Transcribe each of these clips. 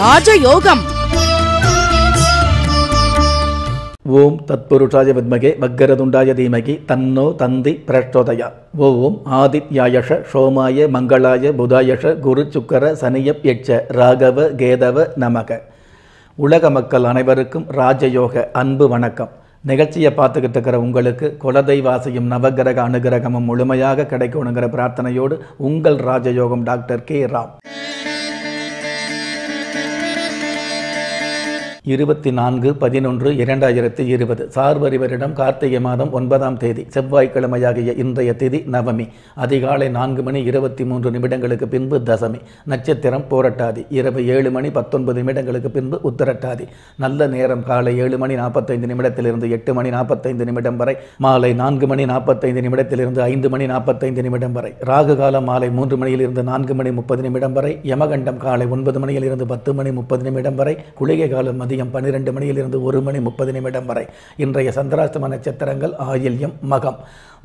ராஜயோகம். ஓம் தத்புருஷாய வித்மகே வக்கரதுண்டாய தீமகி தன்னோ தந்தி பிரச்சோதயா. ஓம் ஆதித்யாயஷ சோமாய மங்களாய புதாயஷ குரு சுக்கர சனியப் யட்ச ராகவ கேதவ நமக. உலக மக்கள் அனைவருக்கும் ராஜயோக அன்பு வணக்கம். நிகழ்ச்சியை பார்த்துக்கிட்டு இருக்கிற உங்களுக்கு குலதெய்வாசியும் நவகிரக அனுகிரகமும் முழுமையாக கிடைக்கணுங்கிற பிரார்த்தனையோடு உங்கள் ராஜயோகம் டாக்டர் கே ராம். இருபத்தி நான்கு பதினொன்று இரண்டாயிரத்தி இருபது. சார்வரி வருடம் கார்த்திகை மாதம் ஒன்பதாம் தேதி செவ்வாய்க்கிழமையாகிய இன்றைய திதி நவமி. அதிகாலை நான்கு மணி இருபத்தி மூன்று நிமிடங்களுக்கு பின்பு தசமி. நட்சத்திரம் போரட்டாதி. இரவு ஏழு மணி பத்தொன்பது நிமிடங்களுக்கு பின்பு உத்தரட்டாதி. நல்ல நேரம் காலை ஏழு மணி நாற்பத்தைந்து நிமிடத்திலிருந்து எட்டு மணி நாற்பத்தைந்து நிமிடம் வரை மாலை நான்கு மணி நாற்பத்தைந்து நிமிடத்திலிருந்து ஐந்து மணி நாற்பத்தைந்து நிமிடம் வரை ராகு காலம் மாலை மூன்று மணியிலிருந்து நான்கு மணி முப்பது நிமிடம் வரை யமகண்டம் காலை ஒன்பது மணியிலிருந்து பத்து மணி முப்பது நிமிடம் வரை குளிகை காலம் மதியம் பன்னிரெண்டு மணியிலிருந்து ஒரு மணி முப்பது நிமிடம் வரை இன்றைய சந்திராஷ்டம நட்சத்திரங்கள் ஆயில்யம் மகம்.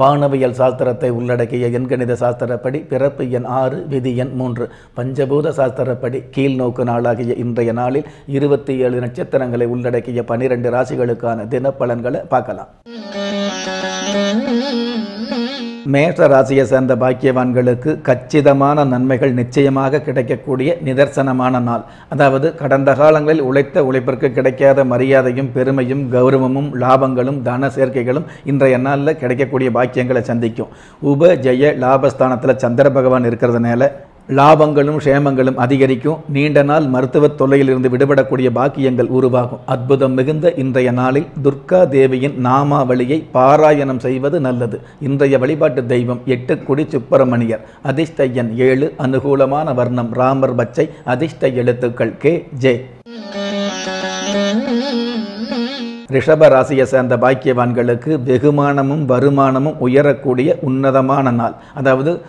வானவியல் சாஸ்திரத்தை உள்ளடக்கிய எண்கணித சாஸ்திரப்படி பிறப்பு எண் ஆறு விதி எண் மூன்று. பஞ்சபூத சாஸ்திரப்படி கீழ்நோக்கு நாளாகிய இன்றைய நாளில் இருபத்தி ஏழு நட்சத்திரங்களை உள்ளடக்கிய பனிரெண்டு ராசிகளுக்கான தினப்பலன்களை பார்க்கலாம். மேஷ ராசியை சேர்ந்த பாக்கியவான்களுக்கு கச்சிதமான நன்மைகள் நிச்சயமாக கிடைக்கக்கூடிய நிதர்சனமான நாள். அதாவது கடந்த காலங்களில் உழைத்த உழைப்பிற்கு கிடைக்காத மரியாதையும் பெருமையும் கௌரவமும் லாபங்களும் தன சேர்க்கைகளும் இன்றைய நாளில் கிடைக்கக்கூடிய பாக்கியங்களை சந்திக்கும். உப ஜெய லாபஸ்தானத்தில் சந்திர பகவான் இருக்கிறதுனால லாபங்களும் க்ஷேமங்களும் அதிகரிக்கும். நீண்ட நாள் மருத்துவ தொல்லையிலிருந்து விடுபடக்கூடிய பாக்கியங்கள் உருவாகும். அற்புதம் மிகுந்த இன்றைய நாளில் துர்கா தேவியின் நாமாவளியை பாராயணம் செய்வது நல்லது. இன்றைய வழிபாட்டு தெய்வம் எட்டுக்குடி சுப்பிரமணியர். அதிர்ஷ்ட எண் ஏழு அனுகூலமான வர்ணம் ராமர் பச்சை. அதிர்ஷ்ட எழுத்துக்கள் கே ஜே. ரிஷப ராசியை சேர்ந்த பாக்கியவான்களுக்கு வெகுமானமும் வருமானமும் உயரக்கூடிய உன்னதமான நாள். அதாவது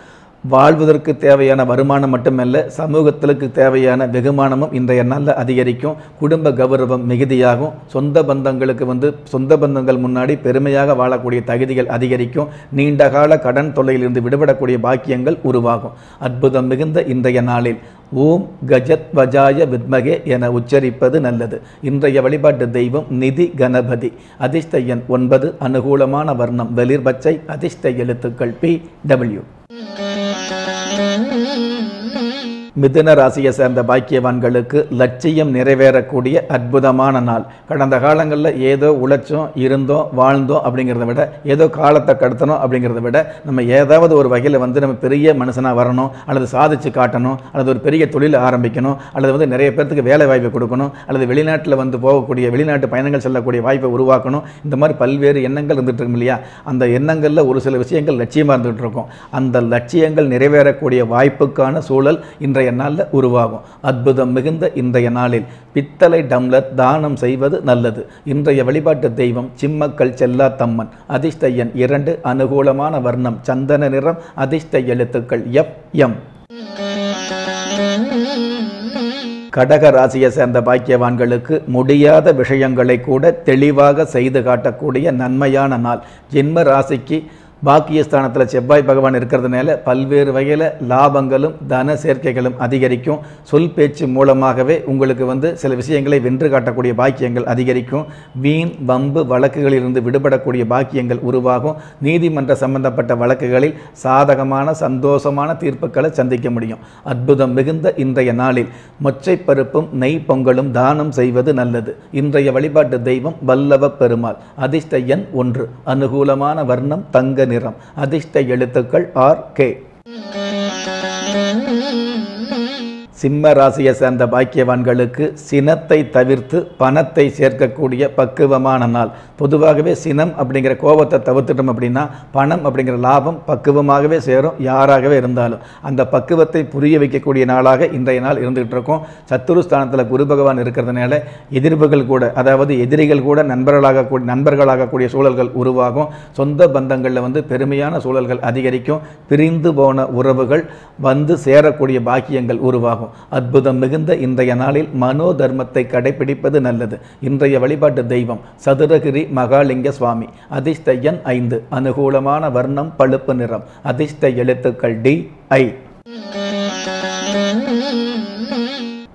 வாழ்வதற்கு தேவையான வருமானம் மட்டுமல்ல சமூகத்திற்கு தேவையான வெகுமானமும் இன்றைய நாளில் அதிகரிக்கும். குடும்ப கௌரவம் மிகுதியாகும். சொந்த பந்தங்களுக்கு வந்து சொந்த பந்தங்கள் முன்னாடி பெருமையாக வாழக்கூடிய தகுதிகள் அதிகரிக்கும். நீண்டகால கடன் தொல்லையிலிருந்து விடுபடக்கூடிய பாக்கியங்கள் உருவாகும். அற்புதம் மிகுந்த இன்றைய நாளில் ஓம் கஜத் வஜாய வித்மகே என உச்சரிப்பது நல்லது. இன்றைய வழிபாட்டு தெய்வம் நிதி கணபதி. அதிர்ஷ்ட எண் ஒன்பது அனுகூலமான வர்ணம். வெளிர்பச்சை அதிர்ஷ்ட எழுத்துக்கள் பி டபிள்யூ Mm-hmm. மிதுன ராசியை சேர்ந்த பாக்கியவான்களுக்கு லட்சியம் நிறைவேறக்கூடிய அற்புதமான நாள். கடந்த காலங்களில் ஏதோ உழைச்சோம் இருந்தோம் வாழ்ந்தோம் அப்படிங்கிறத விட ஏதோ காலத்தை கடத்தணும் அப்படிங்கிறத விட நம்ம ஏதாவது ஒரு வகையில் வந்து நம்ம பெரிய மனுஷனாக வரணும் அல்லது சாதிச்சு காட்டணும் அல்லது ஒரு பெரிய தொழில் ஆரம்பிக்கணும் அல்லது வந்து நிறைய பேர்த்துக்கு வேலை வாய்ப்பு கொடுக்கணும் அல்லது வெளிநாட்டில் வந்து போகக்கூடிய வெளிநாட்டு பயணங்கள் செல்லக்கூடிய வாய்ப்பை உருவாக்கணும். இந்த மாதிரி பல்வேறு எண்ணங்கள் இருந்துட்டு இருக்கும் இல்லையா? அந்த எண்ணங்களில் ஒரு சில விஷயங்கள் லட்சியமாக இருந்துகிட்டு இருக்கும். அந்த லட்சியங்கள் நிறைவேறக்கூடிய வாய்ப்புக்கான சூழல் இன்றைய இன்றைய நாளில் உருவாகும். அற்புதம் மிகுந்த இன்றைய நாளில் பித்தளை டம்ளர் தானம் செய்வது நல்லது. இன்றைய வழிபாட்டு தெய்வம் சிம்மக்கல் செல்லாத்தம்மன். அதிர்ஷ்ட எண் இரண்டு அனுகூலமான வர்ணம் சந்தன நிறம் அதிர்ஷ்ட எழுத்துக்கள் எப் எம். கடக ராசியை சேர்ந்த பாக்கியவான்களுக்கு முடியாத விஷயங்களை கூட தெளிவாக செய்து காட்டக்கூடிய நன்மையான நாள். ஜென்ம ராசிக்கு பாக்கியஸ்தானத்தில் செவ்வாய் பகவான் இருக்கிறதுனால பல்வேறு வகையில் லாபங்களும் தன சேர்க்கைகளும் அதிகரிக்கும். சொல் பேச்சு மூலமாகவே உங்களுக்கு வந்து சில விஷயங்களை வென்று காட்டக்கூடிய பாக்கியங்கள் அதிகரிக்கும். வீண் வம்பு வழக்குகளிலிருந்து விடுபடக்கூடிய பாக்கியங்கள் உருவாகும். நீதிமன்ற சம்பந்தப்பட்ட வழக்குகளில் சாதகமான சந்தோஷமான தீர்ப்புகளை சந்திக்க முடியும். அற்புதம் மிகுந்த இன்றைய நாளில் மொச்சை பருப்பும் நெய் பொங்கலும் தானம் செய்வது நல்லது. இன்றைய வழிபாட்டு தெய்வம் வல்லவ பெருமாள். அதிர்ஷ்ட எண் ஒன்று. அனுகூலமான வர்ணம் தங்க நிறம். அதிர்ஷ்ட எழுத்துக்கள் ஆர் கே. சிம்ம ராசியை சேர்ந்த பாக்கியவான்களுக்கு சினத்தை தவிர்த்து பணத்தை சேர்க்கக்கூடிய பக்குவமான நாள். பொதுவாகவே சினம் அப்படிங்கிற கோபத்தை தவிர்த்துட்டோம் அப்படின்னா பணம் அப்படிங்கிற லாபம் பக்குவமாகவே சேரும் யாராகவே இருந்தாலும். அந்த பக்குவத்தை புரிய வைக்கக்கூடிய நாளாக இன்றைய நாள் இருந்துகிட்டு இருக்கும். சத்துருஸ்தானத்தில் குரு பகவான் இருக்கிறதுனால எதிர்ப்புகள் கூட அதாவது எதிரிகள் கூட நண்பர்களாக நண்பர்களாகக்கூடிய சூழல்கள் உருவாகும். சொந்த பந்தங்களில் வந்து பெருமையான சூழல்கள் அதிகரிக்கும். பிரிந்து போன உறவுகள் வந்து சேரக்கூடிய பாக்கியங்கள் உருவாகும். அற்புதம் மிகுந்த இன்றைய நாளில் மனோ தர்மத்தை கடைபிடிப்பது நல்லது. இன்றைய வழிபாட்டு தெய்வம் சதுரகிரி மகாலிங்க சுவாமி. அதிர்ஷ்ட எண் ஐந்து. அனுகூலமான வர்ணம் பழுப்பு நிறம். அதிர்ஷ்ட எழுத்துக்கள் டி ஐ.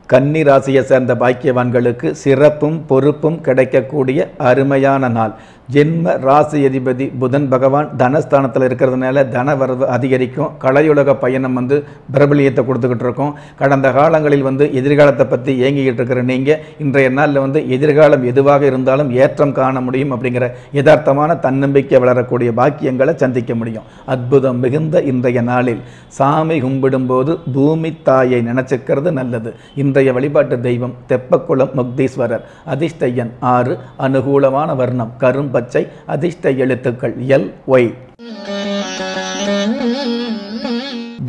கன்னி ராசியை சேர்ந்த பாக்கியவான்களுக்கு சிறப்பும் பொறுப்பும் கிடைக்கக்கூடிய அருமையான நாள். ஜென்ம ராசி அதிபதி புதன் பகவான் தனஸ்தானத்தில் இருக்கிறதுனால தன வரவு அதிகரிக்கும். கலையுலக பயணம் வந்து பிரபலியத்தை கொடுத்துக்கிட்டு இருக்கோம். கடந்த காலங்களில் வந்து எதிர்காலத்தை பற்றி ஏங்கிக்கிட்டு இருக்கிற நீங்கள் இன்றைய நாளில் வந்து எதிர்காலம் எதுவாக இருந்தாலும் ஏற்றம் காண முடியும் அப்படிங்கிற யதார்த்தமான தன்னம்பிக்கை வளரக்கூடிய பாக்கியங்களை சந்திக்க முடியும். அற்புதம் மிகுந்த இன்றைய நாளில். சாமி கும்பிடும்போது பூமி தாயை நினச்சிக்கிறது நல்லது. இன்றைய வழிபாட்டு தெய்வம் தெப்பக்குளம் முக்தீஸ்வரர். அதிஷ்டையன் ஆறு. அனுகூலமான வர்ணம். கரும்ப பச்சை அதிர்ஷ்ட எழுத்துக்கள் எல் ஒய்.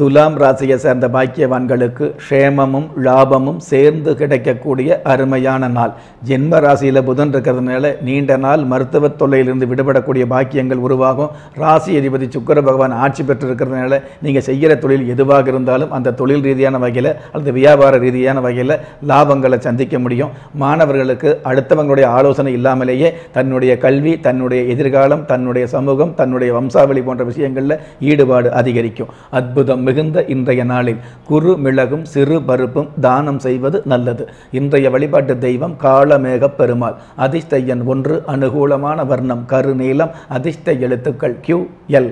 துலாம் ராசியை சேர்ந்த பாக்கியவான்களுக்கு க்ஷேமமும் லாபமும் சேர்ந்து கிடைக்கக்கூடிய அருமையான நாள். ஜென்ம ராசியில் புதன் இருக்கிறதுனால நீண்ட நாள் மருத்துவ தொல்லையிலிருந்து விடுபடக்கூடிய பாக்கியங்கள் உருவாகும். ராசி அதிபதி சுக்கர பகவான் ஆட்சி பெற்றிருக்கிறதுனால நீங்கள் செய்கிற தொழில் எதுவாக இருந்தாலும் அந்த தொழில் ரீதியான வகையில் அல்லது வியாபார ரீதியான வகையில் லாபங்களை சந்திக்க முடியும். மாணவர்களுக்கு அடுத்தவங்களுடைய ஆலோசனை இல்லாமலேயே தன்னுடைய கல்வி தன்னுடைய எதிர்காலம் தன்னுடைய சமூகம் தன்னுடைய வம்சாவளி போன்ற விஷயங்களில் ஈடுபாடு அதிகரிக்கும். அற்புதம் மிகுந்த இன்றைய நாளில் குறு மிளகும் சிறு பருப்பும் தானம் செய்வது நல்லது. இன்றைய வழிபாட்டு தெய்வம் காளமேக பெருமாள். அதிர்ஷ்ட எண் ஒன்று அனுகூலமான வர்ணம் கருநீலம் அதிர்ஷ்ட எழுத்துக்கள் கியூ எல்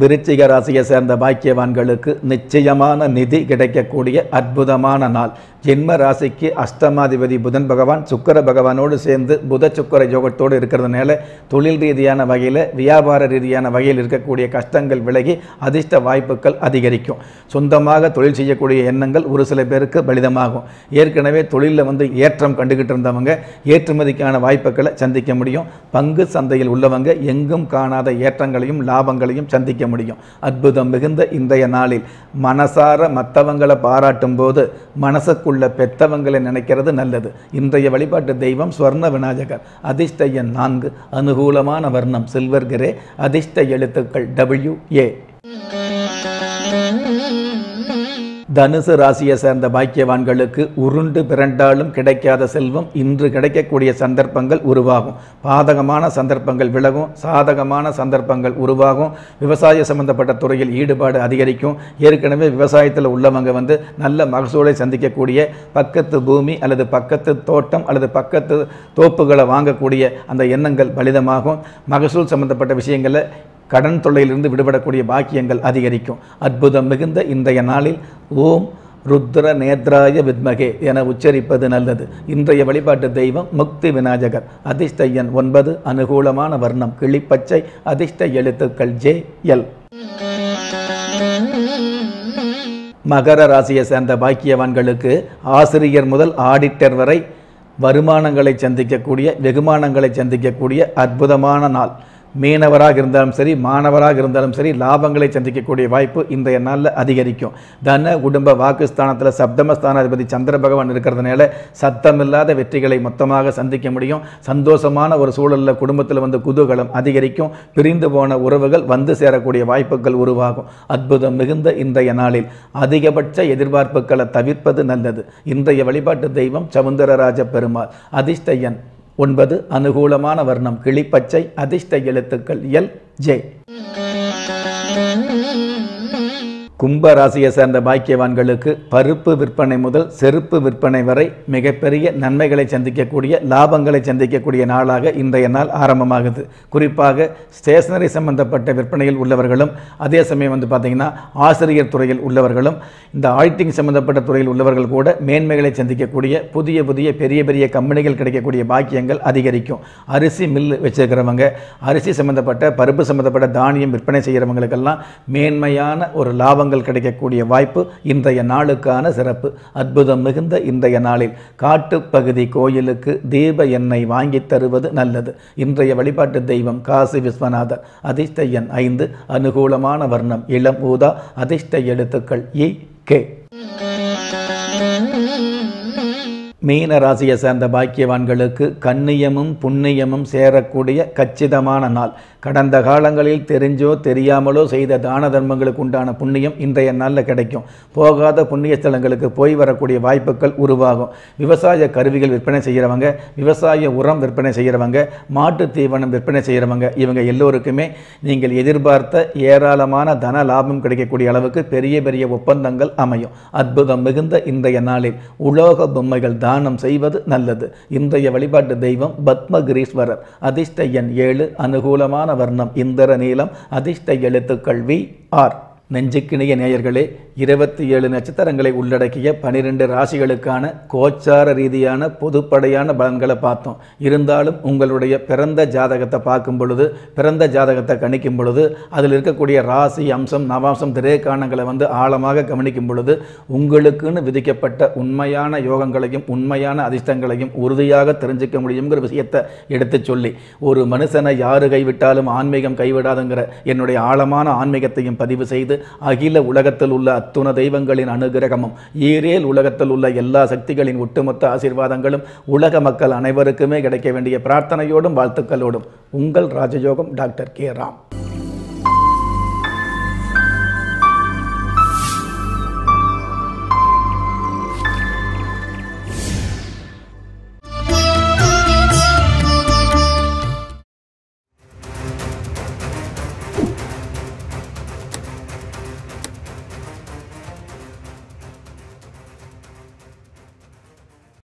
விருச்சிக ராசியை சேர்ந்த பாக்கியவான்களுக்கு நிச்சயமான நிதி கிடைக்கக்கூடிய அற்புதமான நாள். ஜென்ம ராசிக்கு அஷ்டமாதிபதி புதன் பகவான் சுக்கர பகவானோடு சேர்ந்து புத சுக்கர யோகத்தோடு இருக்கிறதுனால தொழில் ரீதியான வகையில் வியாபார ரீதியான வகையில் இருக்கக்கூடிய கஷ்டங்கள் விலகி அதிர்ஷ்ட வாய்ப்புகள் அதிகரிக்கும். சொந்தமாக தொழில் செய்யக்கூடிய எண்ணங்கள் ஒரு சில பேருக்கு பலிதமாகும். ஏற்கனவே தொழிலில் வந்து ஏற்றம் கண்டுகிட்டு இருந்தவங்க ஏற்றுமதிக்கான வாய்ப்புகளை சந்திக்க முடியும். பங்கு சந்தையில் உள்ளவங்க எங்கும் காணாத ஏற்றங்களையும் லாபங்களையும் சந்திக்க முடியும். அற்புதம் மிகுந்த இன்றைய நாளில் மனசார மற்றவங்களை பாராட்டும் போது மனசுக்குள்ள பெத்தவங்களை நினைக்கிறது நல்லது. இன்றைய வழிபாட்டு தெய்வம் ஸ்வர்ண விநாயகர். அதிர்ஷ்ட எண் நான்கு அனுகூலமான வர்ணம் சில்வர் கிரே அதிர்ஷ்ட எழுத்துக்கள் டபிள்யூ ஏ தனுசு ராசியை சேர்ந்த பாக்கியவான்களுக்கு உருண்டு பிறண்டாலும் கிடைக்காத செல்வம் இன்று கிடைக்கக்கூடிய சந்தர்ப்பங்கள் உருவாகும். பாதகமான சந்தர்ப்பங்கள் விலகும் சாதகமான சந்தர்ப்பங்கள் உருவாகும். விவசாய சம்பந்தப்பட்ட துறையில் ஈடுபாடு அதிகரிக்கும். ஏற்கனவே விவசாயத்தில் உள்ளவங்க வந்து நல்ல மகசூலை சந்திக்கக்கூடிய பக்கத்து பூமி அல்லது பக்கத்து தோட்டம் அல்லது பக்கத்து தோப்புகளை வாங்கக்கூடிய அந்த எண்ணங்கள் பலிதமாகும். மகசூல் சம்பந்தப்பட்ட விஷயங்களை கடன் தொல்லையிலிருந்து விடுபடக்கூடிய பாக்கியங்கள் அதிகரிக்கும். அற்புதம் மிகுந்த இன்றைய நாளில் ஓம் ருத்ர நேத்ராய வித்மகே என உச்சரிப்பது நல்லது. இன்றைய வழிபாட்டு தெய்வம் முக்தி விநாயகர். அதிர்ஷ்ட எண் ஒன்பது அனுகூலமான வர்ணம். கிளிப்பச்சை அதிர்ஷ்ட எழுத்துக்கள் ஜே எல். மகர ராசியை சேர்ந்த பாக்கியவான்களுக்கு ஆசிரியர் முதல் ஆடிட்டர் வரை வருமானங்களை சந்திக்கக்கூடிய வெகுமானங்களை சந்திக்கக்கூடிய அற்புதமான நாள். மீனவராக இருந்தாலும் சரி மாணவராக இருந்தாலும் சரி லாபங்களை சந்திக்கக்கூடிய வாய்ப்பு இன்றைய நாளில் அதிகரிக்கும். தன குடும்ப வாக்குஸ்தானத்தில் சப்தமஸ்தானாதிபதி சந்திர பகவான் இருக்கிறதுனால சத்தமில்லாத வெற்றிகளை மொத்தமாக சந்திக்க முடியும். சந்தோஷமான ஒரு சூழலில் குடும்பத்தில் வந்து குதூகலம் அதிகரிக்கும். பிரிந்து போன உறவுகள் வந்து சேரக்கூடிய வாய்ப்புகள் உருவாகும். அற்புதம் மிகுந்த இன்றைய நாளில் அதிகபட்ச எதிர்பார்ப்புகளை தவிர்ப்பது நல்லது. இன்றைய வழிபாட்டு தெய்வம் சவுந்தரராஜ பெருமாள். அதிர்ஷ்ட எண் ஒன்பது அனுகூலமான வர்ணம் கிளிப்பச்சை அதிர்ஷ்ட எழுத்துக்கள் எல் ஜே. கும்ப ராசியை சேர்ந்த பாக்கியவான்களுக்கு பருப்பு விற்பனை முதல் செருப்பு விற்பனை வரை மிகப்பெரிய நன்மைகளை சந்திக்கக்கூடிய லாபங்களை சந்திக்கக்கூடிய நாளாக இன்றைய நாள் ஆரம்பமாகுது. குறிப்பாக ஸ்டேஷனரி சம்பந்தப்பட்ட விற்பனையில் உள்ளவர்களும் அதே சமயம் வந்து பார்த்திங்கன்னா ஆசிரியர் துறையில் உள்ளவர்களும் இந்த ஆடிட்டிங் சம்பந்தப்பட்ட துறையில் உள்ளவர்கள் கூட மேன்மைகளை சந்திக்கக்கூடிய புதிய புதிய பெரிய பெரிய கம்பெனிகள் கிடைக்கக்கூடிய பாக்கியங்கள் அதிகரிக்கும். அரிசி மில் வச்சிருக்கிறவங்க அரிசி சம்பந்தப்பட்ட பருப்பு சம்பந்தப்பட்ட தானியம் விற்பனை செய்கிறவங்களுக்கெல்லாம் மேன்மையான ஒரு லாபம் லாபங்கள் கிடைக்கக்கூடிய வாய்ப்பு இன்றைய நாளுக்கான சிறப்பு. அற்புதம் மிகுந்த இன்றைய நாளில் காட்டுப்பகுதி கோயிலுக்கு தீப எண்ணெய் வாங்கி தருவது நல்லது. இன்றைய வழிபாட்டு தெய்வம் காசி விஸ்வநாதர். அதிர்ஷ்ட எண் ஐந்து அனுகூலமான வர்ணம் இளம் ஊதா அதிர்ஷ்ட எழுத்துக்கள் இ கே. மீன ராசியை சேர்ந்த பாக்கியவான்களுக்கு கண்ணியமும் புண்ணியமும் சேரக்கூடிய கச்சிதமான நாள். கடந்த காலங்களில் தெரிஞ்சோ தெரியாமலோ செய்த தான தர்மங்களுக்கு உண்டான புண்ணியம் இன்றைய நாளில் கிடைக்கும். போகாத புண்ணிய ஸ்தலங்களுக்கு போய் வரக்கூடிய வாய்ப்புகள் உருவாகும். விவசாய கருவிகள் விற்பனை செய்கிறவங்க விவசாய உரம் விற்பனை செய்கிறவங்க மாட்டு தீவனம் விற்பனை செய்கிறவங்க இவங்க எல்லோருக்குமே நீங்கள் எதிர்பார்த்த ஏராளமான தன லாபம் கிடைக்கக்கூடிய அளவுக்கு பெரிய பெரிய ஒப்பந்தங்கள் அமையும். அற்புதம் மிகுந்த இன்றைய நாளில் உலோக பொம்மைகள் தான் தானம் செய்வது நல்லது. இன்றைய வழிபாட்டு தெய்வம் பத்மகிரீஸ்வரர். அதிர்ஷ்ட எண் ஏழு அனுகூலமான வர்ணம் இந்திர நீளம் அதிர்ஷ்ட எழுத்துக்கள் வி ஆர். நெஞ்சுக்கிணைய நேயர்களே இருபத்தி ஏழு நட்சத்திரங்களை உள்ளடக்கிய பனிரெண்டு ராசிகளுக்கான கோச்சார ரீதியான பொதுப்படையான பலன்களை பார்த்தோம். இருந்தாலும் உங்களுடைய பிறந்த ஜாதகத்தை பார்க்கும் பொழுது பிறந்த ஜாதகத்தை கணிக்கும் பொழுது அதில் இருக்கக்கூடிய ராசி அம்சம் நவாம்சம் திரேக்காணங்களை வந்து ஆழமாக கவனிக்கும் பொழுது உங்களுக்குன்னு விதிக்கப்பட்ட உண்மையான யோகங்களையும் உண்மையான அதிர்ஷ்டங்களையும் உறுதியாக தெரிஞ்சுக்க முடியுங்கிற விஷயத்தை எடுத்துச் சொல்லி ஒரு மனுஷனை யாரு கைவிட்டாலும் ஆன்மீகம் கைவிடாதுங்கிற என்னுடைய ஆழமான ஆன்மீகத்தையும் பதிவு செய்து அகில உலகத்தில் உள்ள அத்துண தெய்வங்களின் அனுகிரகமும் ஈரேல் உலகத்தில் உள்ள எல்லா சக்திகளின் ஒட்டுமொத்த ஆசீர்வாதங்களும் உலக மக்கள் அனைவருக்குமே கிடைக்க வேண்டிய பிரார்த்தனையோடும் வாழ்த்துக்களோடும். உங்கள் ராஜயோகம் டாக்டர் கே ராம்.